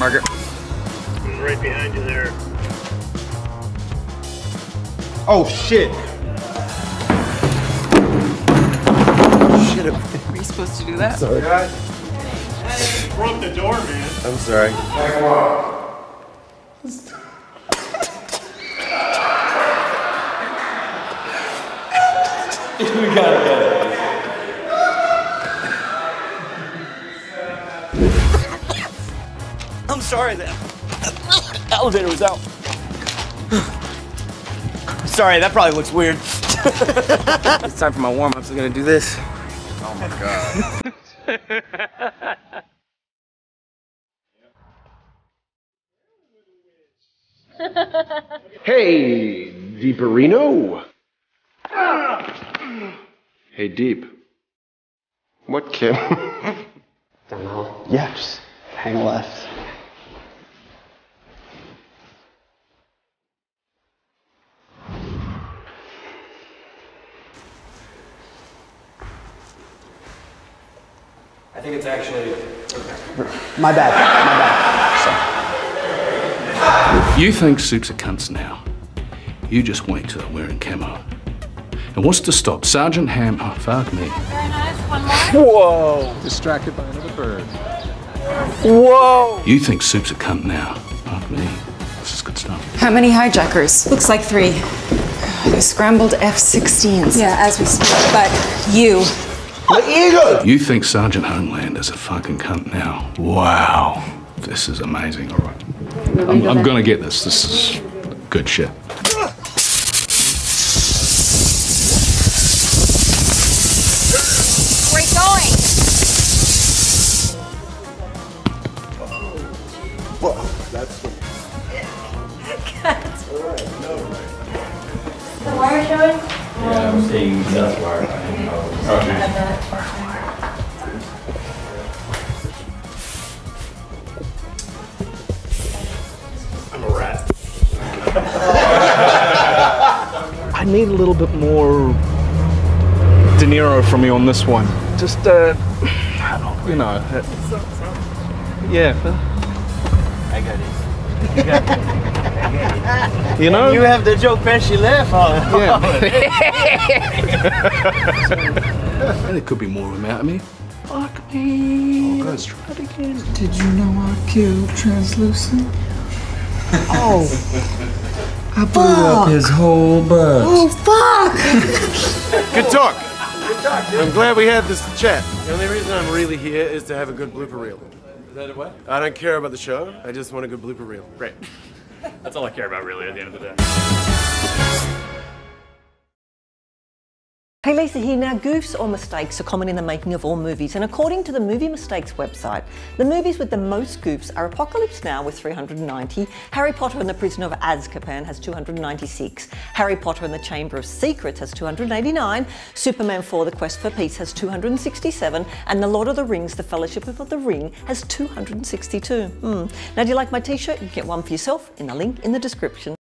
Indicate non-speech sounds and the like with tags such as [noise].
Margaret. He's right behind you there. Oh shit! Shit. Were you supposed to do that? I'm sorry. God. Broke the door, man. I'm sorry. [laughs] we gotta get it. I'm sorry that elevator was out. sorry, that probably looks weird. [laughs] it's time for my warm-ups. I'm gonna do this. Oh my god. [laughs] hey, Deeperino. Hey, Deep. What, Kim? [laughs] Don't know. Yeah, just hang left. I think it's actually. My bad. My bad. You think supes are cunts now. You just wait till they're wearing camo. And what's to stop Sergeant Ham? Oh, fuck me. Very nice. One more. Whoa! Distracted by another bird. Whoa! You think supes are cunt now. Fuck me. This is good stuff. How many hijackers? Looks like three. They're scrambled F-16s. Yeah, as we speak. But you. You think Sergeant Homeland is a fucking cunt now. Wow. This is amazing, all right. I'm, I'm gonna get this. This is good shit. We're going. The wire showing? Yeah, I'm seeing that's where I'm a rat. [laughs] I need a little bit more De Niro from you on this one. Just, uh, you know. uh, yeah. I got it. You got it. You know? You have the joke Pesci laugh on. Yeah. [laughs] [laughs] And there could be more of them out of me. Fuck me. Oh, good. Let's try it again. Did you know I killed Translucent? Oh. I blew up his whole butt. Oh, fuck! Good talk. Good talk. I'm glad we had this chat. The only reason I'm really here is to have a good blooper reel. Is that a what? I don't care about the show. I just want a good blooper reel. Great. [laughs] That's all I care about, really, at the end of the day. Hey Lisa here. Now, goofs or mistakes are common in the making of all movies, and according to the Movie Mistakes website, the movies with the most goofs are Apocalypse Now with 390, Harry Potter and the Prisoner of Azkaban has 296, Harry Potter and the Chamber of Secrets has 289, Superman 4 The Quest for Peace has 267, and The Lord of the Rings The Fellowship of the Ring has 262. Hmm. Now, do you like my t shirt? You can get one for yourself in the link in the description.